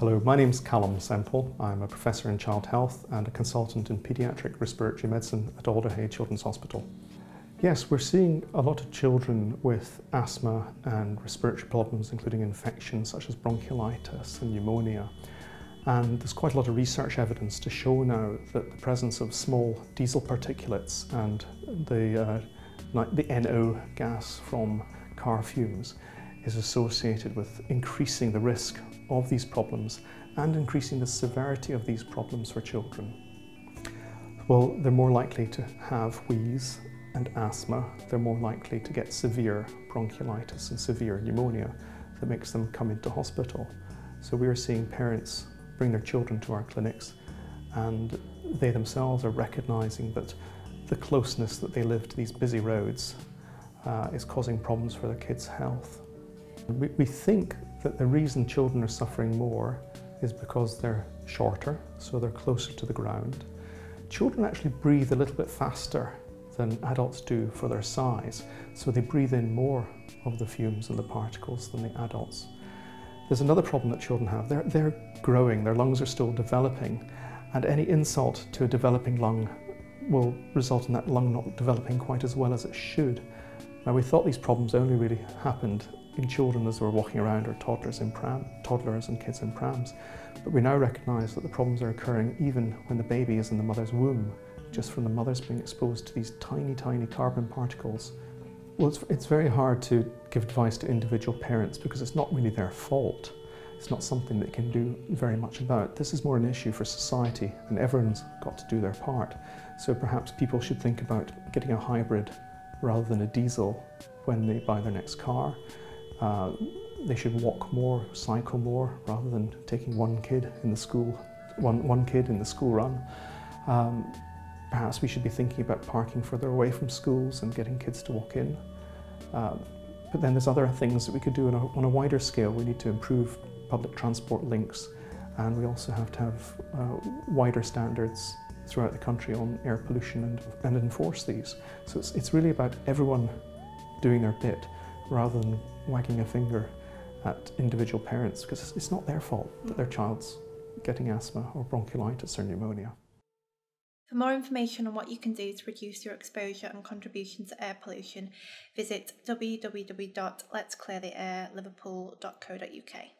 Hello, my name is Calum Semple. I'm a professor in child health and a consultant in paediatric respiratory medicine at Alder Children's Hospital. Yes, we're seeing a lot of children with asthma and respiratory problems, including infections such as bronchiolitis and pneumonia. And there's quite a lot of research evidence to show now that the presence of small diesel particulates and the, uh, the NO gas from car fumes is associated with increasing the risk of these problems and increasing the severity of these problems for children. Well, they're more likely to have wheeze and asthma. They're more likely to get severe bronchiolitis and severe pneumonia that makes them come into hospital. So we are seeing parents bring their children to our clinics and they themselves are recognising that the closeness that they live to these busy roads uh, is causing problems for their kids' health. We, we think that the reason children are suffering more is because they're shorter, so they're closer to the ground. Children actually breathe a little bit faster than adults do for their size, so they breathe in more of the fumes and the particles than the adults. There's another problem that children have. They're, they're growing, their lungs are still developing, and any insult to a developing lung will result in that lung not developing quite as well as it should. Now we thought these problems only really happened in children as they were walking around or toddlers in pram, toddlers and kids in prams. But we now recognise that the problems are occurring even when the baby is in the mother's womb, just from the mother's being exposed to these tiny, tiny carbon particles. Well, it's, it's very hard to give advice to individual parents because it's not really their fault. It's not something they can do very much about. This is more an issue for society and everyone's got to do their part. So perhaps people should think about getting a hybrid rather than a diesel when they buy their next car. Uh, they should walk more, cycle more, rather than taking one kid in the school, one, one kid in the school run. Um, perhaps we should be thinking about parking further away from schools and getting kids to walk in. Um, but then there's other things that we could do on a, on a, wider scale. We need to improve public transport links and we also have to have uh, wider standards throughout the country on air pollution and, and enforce these. So it's, it's really about everyone doing their bit rather than wagging a finger at individual parents because it's not their fault that their child's getting asthma or bronchiolitis or pneumonia. For more information on what you can do to reduce your exposure and contribution to air pollution, visit www.letscleartheairliverpool.co.uk.